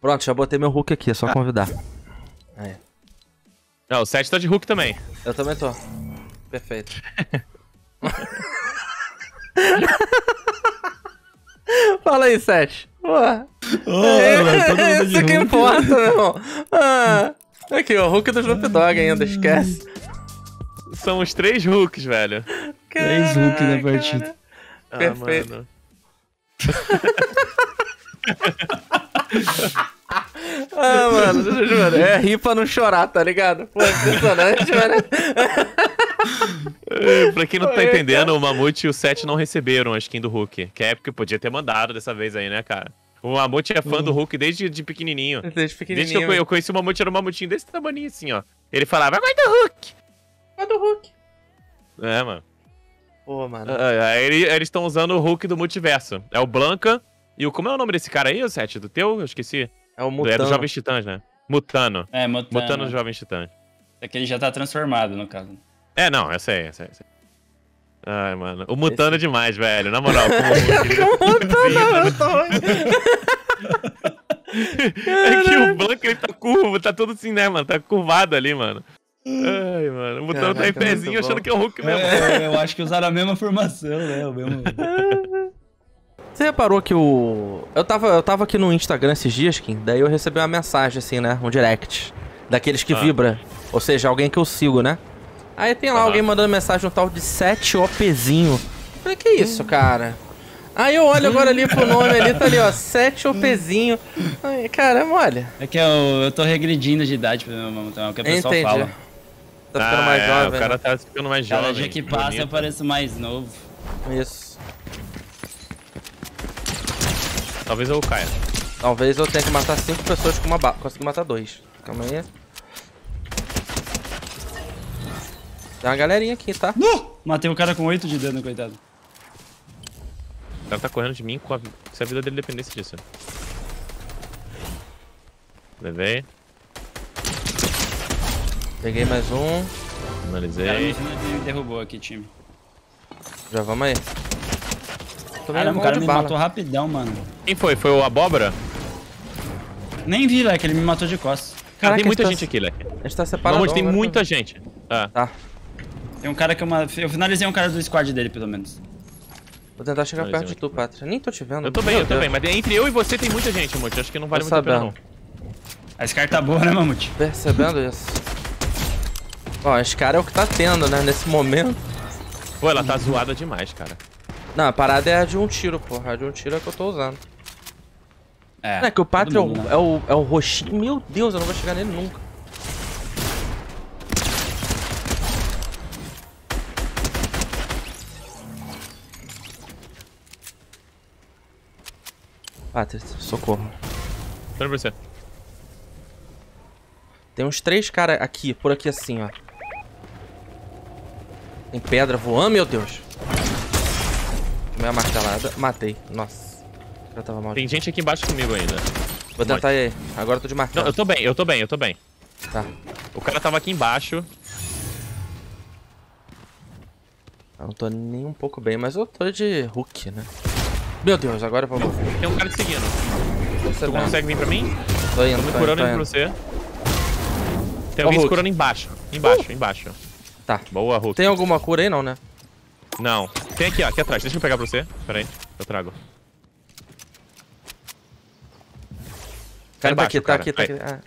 Pronto, já botei meu Hulk aqui, é só convidar. Aí. Não, o 7 tá de Hulk também. Eu também tô. Perfeito. Fala aí, Sete. Porra. é, isso que importa, meu irmão. Ah, aqui, ó, o Hulk do Snoop Dogg ainda, esquece. São os três Hulks, velho. Três Hulk na partida. Ah, Perfeito. Ah, mano, juro. É rir pra não chorar, tá ligado? Pô, impressionante, mano. É, Pra quem não tá Oi, entendendo, o Mamute e o 7 não receberam a skin do Hulk. Que é época podia ter mandado dessa vez aí, né, cara? O Mamute é fã do Hulk desde de pequenininho. Desde Desde que eu, pequenininho. eu conheci o Mamute, era um mamutinho desse tamanho assim, ó. Ele falava, vai do Hulk! É do Hulk. É, mano. Pô, mano. Ah, Aí ele- eles estão usando o Hulk do multiverso. É o Blanca e o... Como é o nome desse cara aí, o 7? Do teu? Eu esqueci. É o É Mutano. do Jovens Titãs, né? Mutano. É, Mutano. Mutano dos Jovens Titãs. É que ele já tá transformado, no caso. É, não, essa aí, essa aí. Essa aí. Ai, mano. O Mutano é demais, velho. Na moral. Como o Hulk, ele- É que o Blanca, ele tá curvo, tá todo assim, né, mano? Tá curvado ali, mano. Ai, mano. O Mutano tá em Caraca, muito pezinho achando que é o Hulk mesmo. É, eu acho que usaram a mesma formação, né? O mesmo... Você reparou que o. Eu tava, eu tava aqui no Instagram esses dias, Kim, daí eu recebi uma mensagem assim, né? Um direct. Daqueles que Ah. vibra. Ou seja, alguém que eu sigo, né? Aí tem lá Aham. alguém mandando mensagem um tal de 7OPzinho. Falei, que isso, cara? Aí eu olho agora ali pro nome ali, tá ali, ó, 7OPzinho. Ai, caramba, olha. É que eu, eu tô regredindo de idade, então, é o que o pessoal Entendi. fala. Tá ficando Ah, mais é, jovem. O cara tá ficando mais Cada jovem. dia que passa eu bonito. pareço mais novo. né? Isso. Talvez eu caia. Talvez eu tenha que matar cinco pessoas com uma bala. Consegui matar dois. Calma aí. Tem uma galerinha aqui, tá? Matei o cara com 8 de dano, coitado. O cara tá correndo de mim com a... se a vida dele dependesse disso. Levei, Peguei mais um. O cara finalizei. me derrubou aqui, time. Já vamos aí. Tomei Caramba, um o cara me bala. matou rapidão, mano. Quem foi? Foi o Abóbora? Nem vi, Leque, ele me matou de costas. Cara, tem muita a gente aqui, Leque. A gente tá separado. Tem agora. muita gente. Ah, Tá. Tem um cara que eu, ma- eu finalizei um cara do squad dele, pelo menos. Vou tentar chegar Mas perto de tu, Pátria. Nem tô te vendo. eu tô bem, eu tô Deus. bem. Mas entre eu e você tem muita gente, Mamute. Acho que não vale muito a pena, não. A Scar tá boa, né, Mamute? Percebendo isso. Ó, esse cara é o que tá tendo, né? Nesse momento. Pô, ela tá zoada demais, cara. Não, a parada é a de um tiro, porra. A de um tiro é que eu tô usando. É, É que o Pátria é o, né? é, o, é o roxinho. Meu Deus, eu não vou chegar nele nunca. Pátria, socorro. Pra você. Tem uns três caras aqui, por aqui assim, ó. Tem pedra voando, meu Deus. Tomei a martelada. Matei. Nossa. Já tava mal. Tem gente aqui embaixo comigo ainda. Vou tentar aí. Agora eu tô de Não, martelo. eu tô bem, eu tô bem, eu tô bem. Tá. O cara tava aqui embaixo. Eu não tô nem um pouco bem, mas eu tô de Hulk, né? Meu Deus, agora eu vou morrer. Tem um cara te seguindo. Tô Tu sabendo. consegue vir pra mim? Tô indo, Tô me tô curando indo, indo tô pra indo. você. Tem alguém se curando embaixo. Embaixo, embaixo. Tá. Boa, Hulk. Tem alguma cura aí não, né? Não. Tem aqui, ó, aqui atrás. Deixa eu pegar pra você. Pera aí, eu trago. Cara, tá aqui, tá aqui, tá aqui. Ah.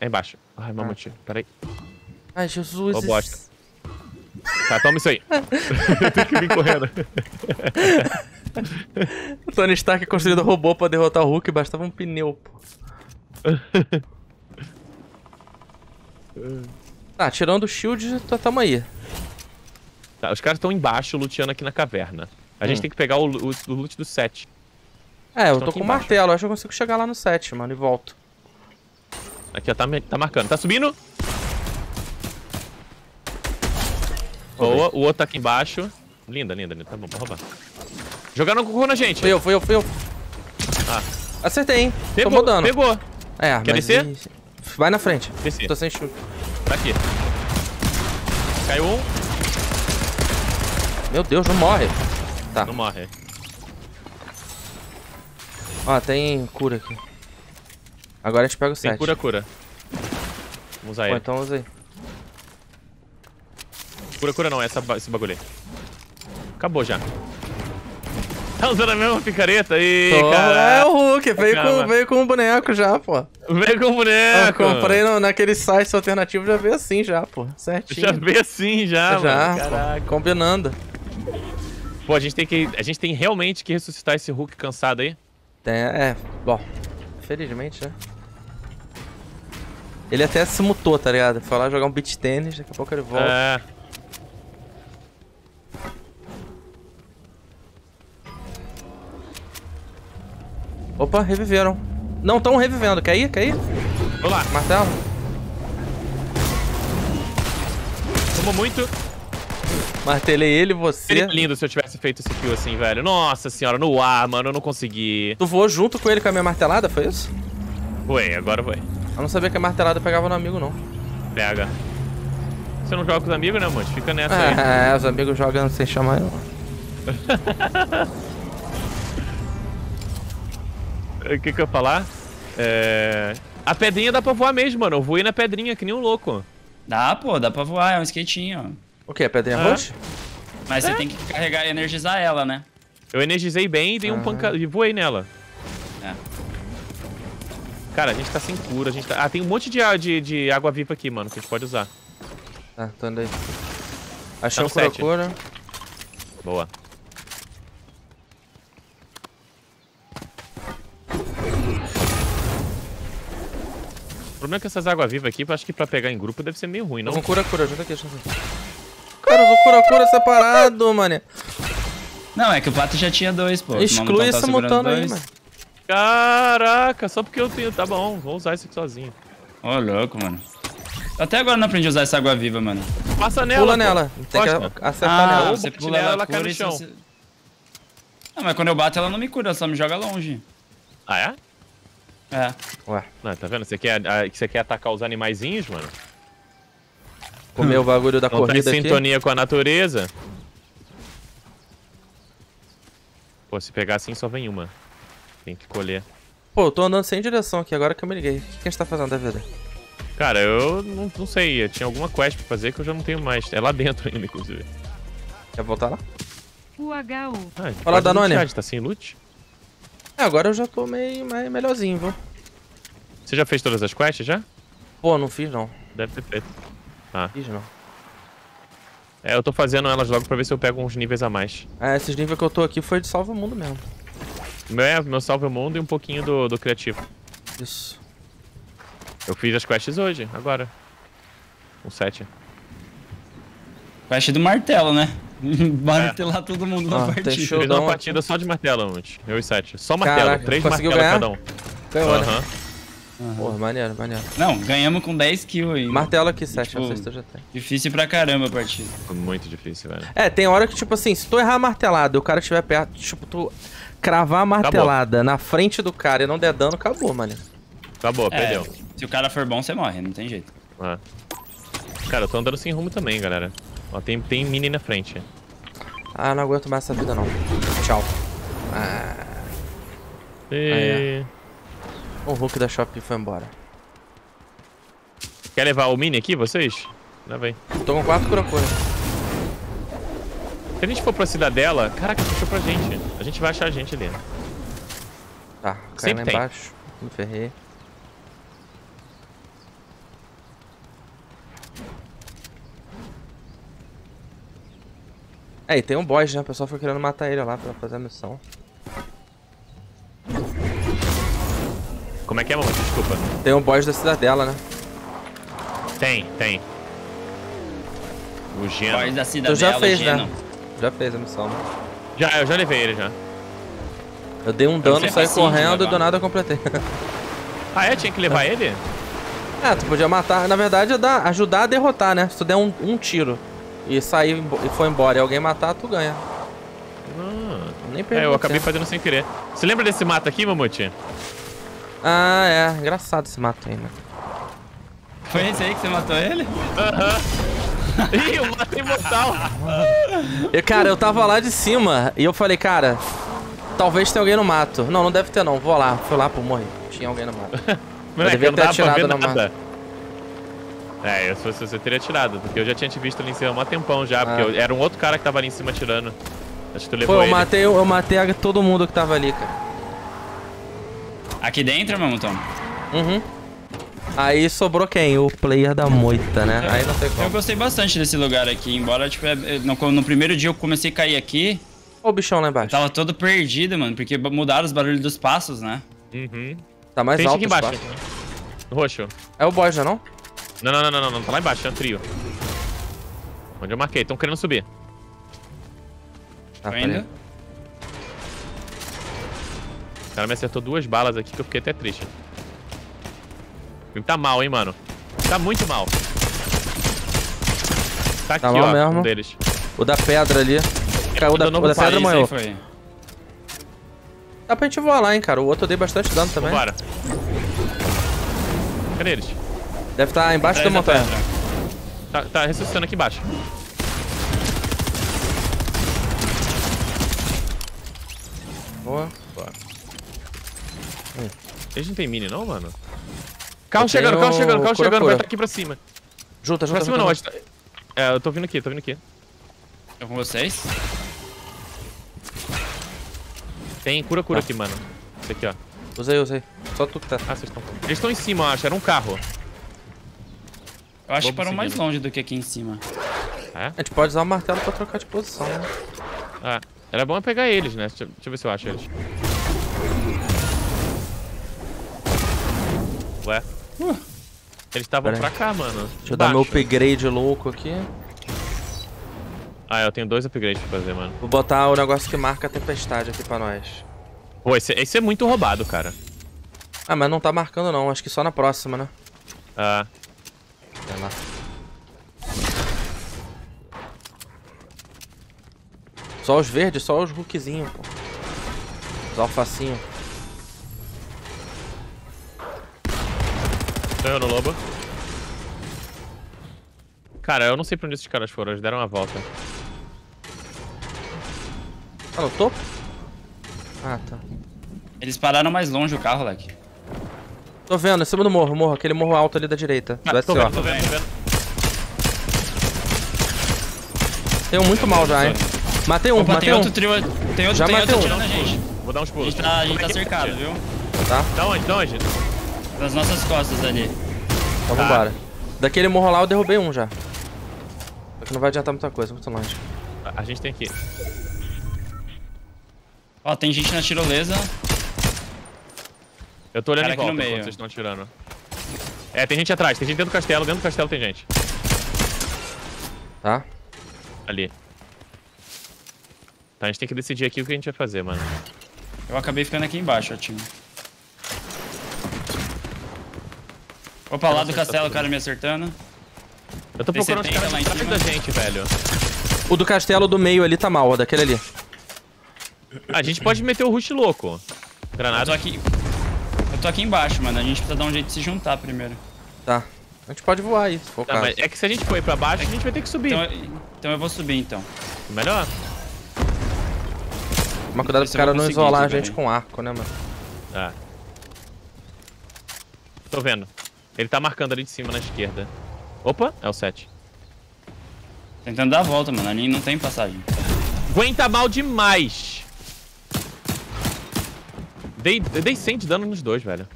É embaixo. Ai, mamute. Pera aí. Ai, Jesus. Ô, bosta. Tá, toma isso aí. Tem que vir correndo. O Tony Stark construído robô pra derrotar o Hulk, bastava um pneu, pô. Tá, tirando o shield, tá, tamo aí. Tá, os caras estão embaixo luteando aqui na caverna. A gente Hum. tem que pegar o, o, o loot do 7. É, eu tô com embaixo. martelo, acho que eu consigo chegar lá no 7, mano, e volto. Aqui, ó, tá, tá marcando. Tá subindo? Boa, o outro tá aqui embaixo. Linda, linda, linda. Tá bom, vou roubar. Jogaram um cocô na gente. Fui eu, fui eu, fui eu. Ah. Acertei, hein? Pegou, Tô mudando. pegou. É, Quer mas... descer? Vai na frente. Desci. Tô sem shield. Tá aqui. Caiu um, Meu Deus, não morre. Tá. não morre. Ó, tem cura aqui. Agora a gente pega o Tem 7. cura, cura. Vamos usar Pô, ele. então usa aí. Cura, cura não, essa, ba- esse bagulho aí. Acabou já. Tá usando a mesma picareta aí, Tô- é cara. o Hulk, veio com, veio com o boneco já, pô. Veio com o Eu boneco. comprei no, naquele site alternativo, já veio assim já, pô. Já Certinho. veio assim já, Já, mano. pô. Caraca. Combinando. Pô, a gente tem que. A gente tem realmente que ressuscitar esse Hulk cansado aí. Tem, é, bom. Felizmente, né? Ele até se mutou, tá ligado? Foi lá jogar um beat tênis, daqui a pouco ele volta. É. Opa, reviveram. Não, estão revivendo. Quer ir? Quer ir? Vamos lá. Martelo? Tomou muito. Martelei ele, você. Seria lindo se eu tivesse feito esse kill assim, velho. Nossa senhora, no ar, mano, eu não consegui. Tu voou junto com ele com a minha martelada, foi isso? Foi, agora foi. Eu não sabia que a martelada pegava no amigo, não. Pega. Você não joga com os amigos, né, mano? Fica nessa aí. É, os amigos jogam sem chamar eu. O que que eu ia falar? É... A pedrinha dá pra voar mesmo, mano. Eu voei na pedrinha, que nem um louco. Dá, pô, dá pra voar, é um skatinho. O que? Pedrinha Ah. roxa? Mas você tem que carregar e energizar ela, né? Eu energizei bem e dei um Ah. pancada. E voei nela. É. Cara, a gente tá sem cura, a gente tá... Ah, tem um monte de, de, de água viva aqui, mano, que a gente pode usar. Tá, tô indo aí. Achei no um cura sete. cura. Boa. O problema é que essas águas vivas aqui, eu acho que pra pegar em grupo deve ser meio ruim, não? Não, cura cura, junta aqui, junta aqui. Cara, eu vou cura cura separado, mané. Não, é que o pato já tinha dois, pô. Exclui esse mutano aí, mano. Caraca, só porque eu tenho... Tá bom, vou usar isso aqui sozinho. Ô, louco, mano. Até agora não aprendi a usar essa água viva, mano. Passa nela, Pula pô. nela. Tem que acertar ah, nela. você pula nela, ela, cai cura no chão. você... Não, mas quando eu bato ela não me cura, ela só me joga longe. Ah, é? É. Ué, Não, tá vendo? Você quer, ah, você quer atacar os animaizinhos, mano? Comer o bagulho da Não tá em corrida aqui. sintonia com a natureza. Pô, se pegar assim só vem uma. Tem que colher. Pô, eu tô andando sem direção aqui, agora que eu me liguei. O que que a gente tá fazendo da vida? Cara, eu não, não sei. Eu tinha alguma quest pra fazer que eu já não tenho mais. É lá dentro ainda, inclusive. Quer voltar lá? O HU. Ah, Fala, Danone. lutear, a gente Tá sem loot? É, agora eu já tô meio mais melhorzinho, viu? Você já fez todas as quests já? Pô, não fiz não. Deve ter feito. Fiz não. É, eu tô fazendo elas logo pra ver se eu pego uns níveis a mais. É, esses níveis que eu tô aqui foi de salva o mundo mesmo. O Meu é meu salve o mundo e um pouquinho do, do criativo. Isso. Eu fiz as quests hoje, agora. Um 7. Quest do martelo, né? Martelar todo mundo Ah, na partida. show. Fiz uma partida só de martelo, antes. Eu e 7. Só martelo. Caraca, três martelos ganhar? cada um. Ganhou, né? Aham. Porra, maneiro, maneiro. Não, ganhamos com 10 kills aí. Martelo aqui, 7, Tipo, não sei se tu já tem. Difícil pra caramba a partida. Muito difícil, velho. É, tem hora que, tipo assim, se tu errar a martelada e o cara estiver perto, tipo, tu cravar a martelada na frente do cara e não der dano, acabou, mano. Acabou, É, perdeu. se o cara for bom, você morre, não tem jeito. Ah. Cara, eu tô andando sem rumo também, galera. Ó, tem, tem mini na frente. Ah, não aguento mais essa vida não. Tchau. E... O Hulk da Shopee foi embora. Quer levar o mini aqui, vocês? Leva aí. Tô com 4 cura-cura. Se a gente for pra cidadela, caraca, fechou pra gente. A gente vai achar a gente ali. Tá, cai Sempre lá tem. embaixo. Me ferrei. É, e tem um boss, né? O pessoal foi querendo matar ele lá pra fazer a missão. Como é que é, mamãe? Desculpa. Tem um boss da cidadela, né? Tem, tem. O Geno. Voz da Tu cidadela, já fez, né? Já fez a missão, né? Já, eu já levei ele já. Eu dei um dano, sei saí correndo e do nada eu completei. Ah, é? Tinha que levar ele? É, tu podia matar. Na verdade, é dar- ajudar a derrotar, né? Se tu der um, um tiro e sair e for embora e alguém matar, tu ganha. Ah. Nem É, perdeu eu acabei tempo. fazendo sem querer. Você lembra desse mato aqui, Mamute? Ah, é. Engraçado esse mato aí, né? Foi esse aí que você matou ele? Ih, o mato é imortal! E, cara, eu tava lá de cima e eu falei, cara, talvez tenha alguém no mato. Não, não deve ter não, vou lá. Fui lá, pô, morri. Tinha alguém no mato. Moleque, devia não ter dava pra ver atirado na nada. É, eu, se fosse você teria tirado, porque eu já tinha te visto ali em cima há um tempão já, porque Ah. eu- era um outro cara que tava ali em cima atirando. Acho que tu levou Pô, eu ele. matei, eu matei todo mundo que tava ali, cara. Aqui dentro, meu Tom? Uhum. Aí sobrou quem? O player da moita, né? Aí não tem Eu como. gostei bastante desse lugar aqui, embora, tipo, é- é- no, no primeiro dia eu comecei a cair aqui, Olha o bichão lá eu embaixo. tava todo perdido, mano, porque mudaram os barulhos dos passos, né? Uhum. Tá mais Tem alto aqui embaixo. passos. Roxo. É o boss, já não? Não, não, não, não, não, não, tá lá embaixo, é um trio. Onde eu marquei, tão querendo subir. Tá, Tô indo. Cara me acertou duas balas aqui que eu fiquei até triste. Tá mal, hein, mano. Tá muito mal. Tá aqui, Tá mal ó, mesmo. um deles. O da pedra ali. O da, o da pedra aí foi. Dá pra gente voar lá, hein, cara. O outro eu dei bastante dano também. Vambora. Cadê eles? Deve estar embaixo da Atrás da montanha. Tá, tá ressuscitando aqui embaixo. Boa. Eles não tem mini, não, mano? Carro Eu chegando, carro chegando, carro chegando, vai tá aqui pra cima. Junta, junta, Pra cima junta. não, junta. acho que tá- É, eu tô vindo aqui, tô vindo aqui. Tô com vocês. Tem cura, cura Tá. aqui, mano. Esse aqui, ó. Usei, usei. Só tu que tá. Ah, vocês estão. Eles estão em cima, eu acho. Era um carro. Eu acho que Vamos parou mais longe do que aqui em cima. É? A gente pode usar o martelo pra trocar de posição, né? Ah, era bom eu pegar eles, né? Deixa, deixa eu ver se eu acho eles. Ué? Uh. Eles estavam pra cá, mano. Deixa eu dar meu upgrade louco aqui. Ah, eu tenho dois upgrades pra fazer, mano. Vou botar o negócio que marca a tempestade aqui pra nós. Pô, esse, esse é muito roubado, cara. Ah, mas não tá marcando não. Acho que só na próxima, né? Ah, Vai lá. Só os verdes, só os hookzinhos, pô. Os alfacinhos. Tô eu no lobo. Cara, eu não sei pra onde esses caras foram. Eles deram uma volta. Tá no topo? Ah, tá. Eles pararam mais longe o carro, leque. Tô vendo, em cima do morro, morro, aquele morro alto ali da direita. Ah, do tô vendo, tô vendo, tô vendo. Tem um muito mal já, hein? Matei um, Opa, matei tem um. outro trio. Tem outro, Já tem matei outro um. atirando a gente. Vou dar uns A pulos. gente tá, a gente é tá que é? cercado, viu? Tá? Da onde? Da onde? Das nossas costas ali. Então Tá. vambora. Daquele morro lá eu derrubei um já. Só que não vai adiantar muita coisa, muito longe. A, a gente tem aqui. Ó, tem gente na tirolesa. Eu tô olhando Cara em aqui no volta meio. enquanto vocês estão atirando. É, tem gente atrás, tem gente dentro do castelo, dentro do castelo tem gente. Tá? Ali. Tá, a gente tem que decidir aqui o que a gente vai fazer, mano. Eu acabei ficando aqui embaixo, ó, time. Opa, lá do castelo o cara me acertando. Eu tô procurando os 70 caras lá em cima. da gente, velho. O do castelo do meio ali tá mal, ó, daquele ali. A gente pode meter o rush louco. Eu tô Granada. aqui. Eu tô aqui embaixo, mano. A gente precisa dar um jeito de se juntar primeiro. Tá. A gente pode voar aí, se for o Tá, é que se a gente for ir pra baixo, a gente vai ter que subir. Então, eu- então eu vou subir então. Melhor. Mas cuidado Esse pro cara vou não isolar a gente com arco, né, mano? Tá. Tô vendo. Ele tá marcando ali de cima na esquerda. Opa, é o 7. Tentando dar a volta, mano. Ali não tem passagem. Gwen tá mal demais. Dei, eu dei 100 de dano nos dois, velho.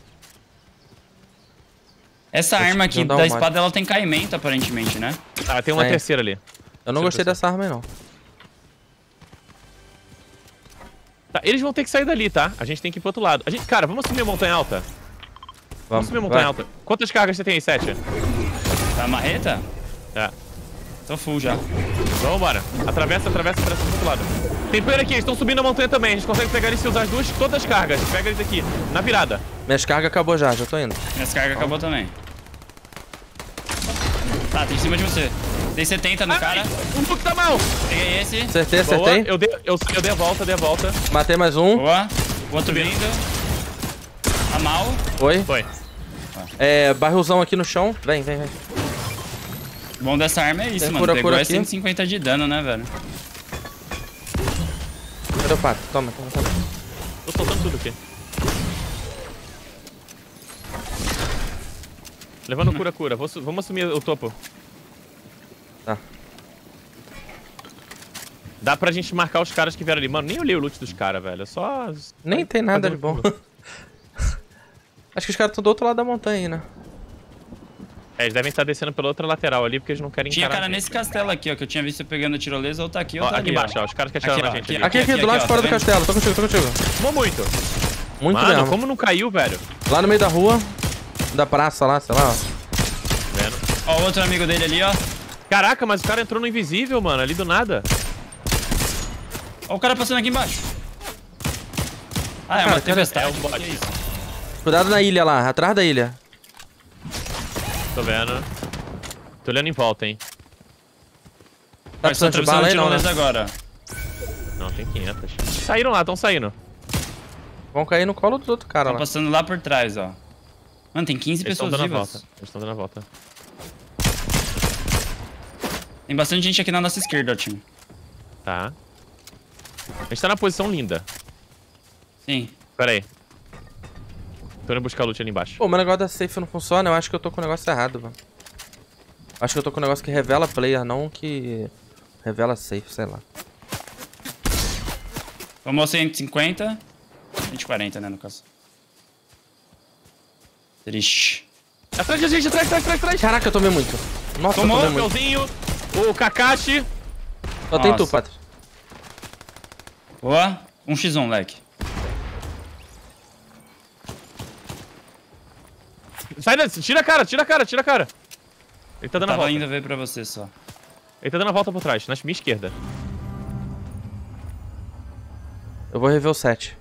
Essa Acho arma aqui da um espada, ela tem caimento, aparentemente, né? Ah, tem uma Tem. terceira ali. Eu não eu gostei dessa arma aí, não. Tá, eles vão ter que sair dali, tá? A gente tem que ir pro outro lado. A gente, cara, vamos subir a montanha alta. Vamos, subir a montanha vai. alta. Quantas cargas você tem aí, 7? Tá marreta? É. Tô full já. Vamos embora. Atravessa, atravessa, atravessa pro outro lado. Tem player aqui, eles estão subindo a montanha também. A gente consegue pegar eles e usar as duas, todas as cargas. Pega eles aqui, na virada. Minhas cargas acabou já, já tô indo. Minhas cargas acabou também. Tá, tem em cima de você. Tem 70 no cara. Um pouco tá mal. Peguei esse. Acertei, Boa, acertei. eu dei, eu, eu dei a volta, dei a volta. Matei mais um. Boa. O outro vindo. Tá mal. Foi. Foi. É, barrilzão aqui no chão. Vem, vem, vem. O bom dessa arma é isso, Tem mano. cura, Pegou cura é aqui. 150 de dano, né, velho? Cadê o pato? Toma, toma, toma. Tô soltando tudo aqui. Levando cura-cura. Vou su- Vamos assumir o topo. Tá. Dá pra gente marcar os caras que vieram ali. Mano, nem olhei o loot dos caras, velho. É só. Nem tem nada de bom. Acho que os caras estão do outro lado da montanha né? É, eles devem estar descendo pela outra lateral ali, porque eles não querem Tinha cara nesse castelo aqui, ó, que eu tinha visto pegando a tirolesa, ou tá aqui, ou Ó, tá aqui ali, embaixo, ó. ó. Os caras que atiraram Aqui, na ó, gente aqui, ali. Aqui, aqui, aqui, do lado de fora tá do vendo? castelo. Tô contigo, tô contigo. Tomou muito. Muito Mano, mesmo. como não caiu, velho? Lá no meio da rua, da praça lá, sei lá. ó. Vendo? Ó, outro amigo dele ali, ó. Caraca, mas o cara entrou no invisível, mano, ali do nada. Ó o cara passando aqui embaixo. Ah, é Cara, uma cara, tempestade. é um bot. Cuidado na ilha lá, atrás da ilha. Tô vendo. Tô olhando em volta, hein. Tá Ó, estão precisando de bala aí, não, né? agora. Não, tem 500. Saíram lá, tão saindo. Vão cair no colo do outro cara Estão lá. passando lá por trás, ó. Mano, tem 15 Eles estão pessoas dando a vivas. volta. Eles estão dando a volta. Tem bastante gente aqui na nossa esquerda, ó, time. Tá. A gente tá na posição linda. Sim. Pera aí. Tô indo buscar loot ali embaixo. Pô, o meu negócio da safe não funciona, eu acho que eu tô com o negócio errado, mano. Acho que eu tô com o negócio que revela player, não que revela safe, sei lá. Tomou 150. 140, né, no caso. Triste. Atrás da gente, atrás, atrás, atrás, atrás. Caraca, eu tomei muito. Nossa, Tomou, eu tomei muito. Chapeuzinho, o Kakashi. Só tem tu, Nossa. Patri. Boa. 1x1, leque. Sai desse, tira a cara, tira a cara, tira a cara. Ele tá dando a volta. indo ver pra você só. Ele tá dando a volta por trás, na minha esquerda. Eu vou rever o 7.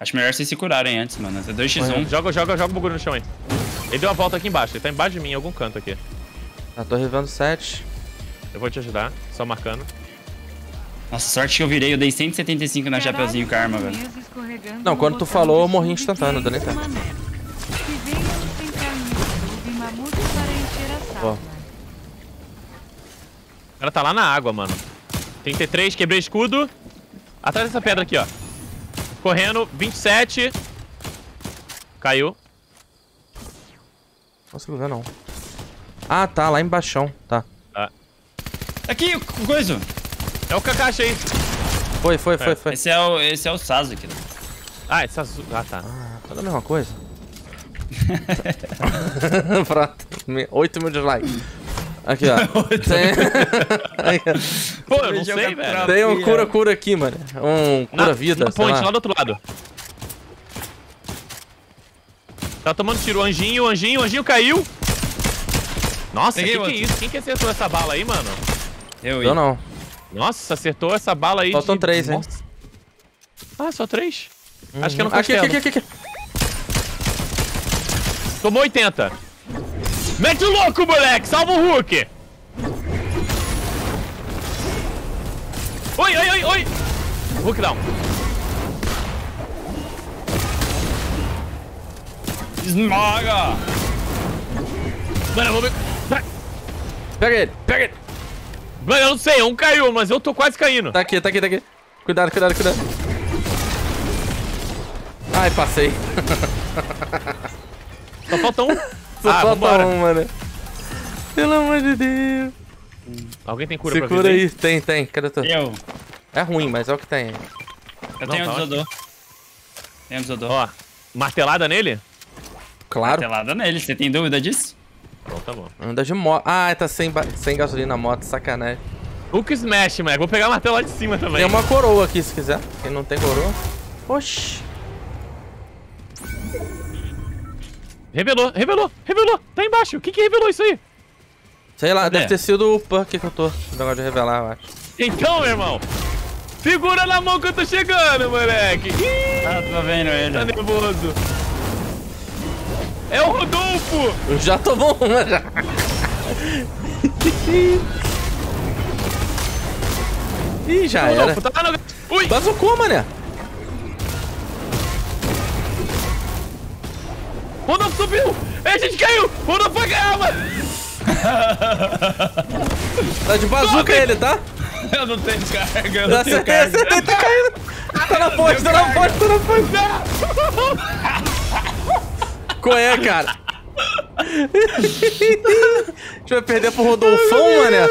Acho melhor vocês se curarem antes, mano. É 2x1. Joga, joga, joga o bagulho no chão aí. Ele deu a volta aqui embaixo, ele tá embaixo de mim, em algum canto aqui. Tá, tô revendo o 7. Eu vou te ajudar, só marcando. Nossa, sorte que eu virei. Eu dei 175 na Chapeuzinho Karma, velho. Não, quando tu falou, eu morri instantâneo, deu nem tempo. Ó. O cara tá lá na água, mano. 33, quebrei escudo. Atrás dessa pedra aqui, ó. Correndo, 27. Caiu. Não consigo ver, não. Ah, tá, lá embaixo. Tá. Aqui, o coisa. É o Kakashi aí. Foi, foi, foi, É. foi. Esse é o, esse é o Sasuke. né? Ah, esse azul. Ah, tá. Ah, tá a mesma coisa. Pronto. 8 mil dislikes. Aqui, ó. Tem... Pô, eu não sei, velho. Tem um cura-cura aqui, mano. Um cura-vida, Na ponte, lá. lá do outro lado. Tá tomando tiro. Anjinho, anjinho, anjinho caiu. Nossa, Peguei que que é isso? Quem que acertou essa bala aí, mano? Eu Eu ia. não. Nossa, acertou essa bala aí Faltam de... três, hein? Nossa. Ah, só três? Acho que no aqui, castelo. aqui, aqui, aqui, aqui. Tomou 80. Mete o louco, moleque! Salva o Hulk! Oi, oi, oi, oi! Hulk down. Esmaga! Mano, eu vou ver... Pega ele, pega ele. Mano, eu não sei, um caiu, mas eu tô quase caindo. Tá aqui, tá aqui, tá aqui. Cuidado, cuidado, cuidado. Ai, passei. Só falta um. Só ah, falta vambora. um, mano. Pelo amor de Deus. Alguém tem cura pra Segura vida aí. Tem, tem. Cadê tu? Eu. É ruim, mas é o que tem. Eu Não, tenho tá um desodor. Tenho um desodor. Ó, martelada nele? Claro. Telada nele, você tem dúvida disso? Então tá bom. Anda de moto. Ah, tá sem, sem gasolina a moto, sacanagem. Hulk Smash, moleque. Vou pegar a martelo lá de cima também. Tem uma coroa aqui, se quiser. Quem não tem coroa. Oxi. Revelou, revelou, revelou. Tá embaixo. O que que revelou isso aí? Sei lá, Cadê? deve ter sido o Puck que eu tô. O negócio de revelar, eu acho. Então, meu irmão. Segura na mão que eu tô chegando, moleque. Ih, Ah, tô vendo ele. tá nervoso. É o Rodolfo. Eu já tomou uma já. Ih, já era. Rodolfo, tá no... Ui. Bazucou, mané. Rodolfo subiu. É, a gente caiu. Rodolfo vai ganhar, mano. Tá de bazuca ele, tá? Eu não tenho carga, eu não tenho acertei, carga. acertei, tá caindo. Tá na ponte, tá na ponte, tá na ponte. Qual é, cara? A gente vai perder pro Rodolfão, mané?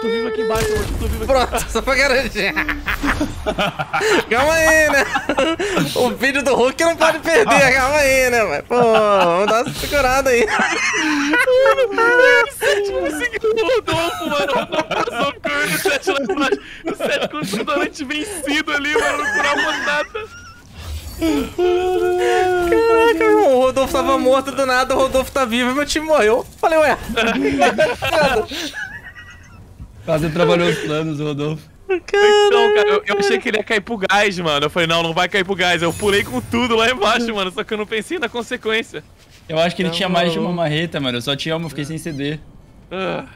Tô vivo aqui embaixo, eu tô vivo aqui. Pronto, só pra garantir. calma aí, né? O vídeo do Hulk não pode perder, calma aí, né, mas, Pô, vamos dar uma segurada aí. Tipo, conseguiu o Rodolfo, mano. O Rodolfo passou com ele, o 7 lá embaixo. O 7 completamente vencido ali, mano. Não curava nada. Caraca, irmão, o Rodolfo tava morto do nada, o Rodolfo tá vivo e meu time morreu. Falei, ué. Quase trabalhou os planos, Rodolfo. Então, cara, eu, eu achei que ele ia cair pro gás, mano. Eu falei, não, não vai cair pro gás. Eu pulei com tudo lá embaixo, mano. Só que eu não pensei na consequência. Eu acho que ele Tá tinha mais de uma marreta, mano. Eu só tinha uma, fiquei sem CD. Ah.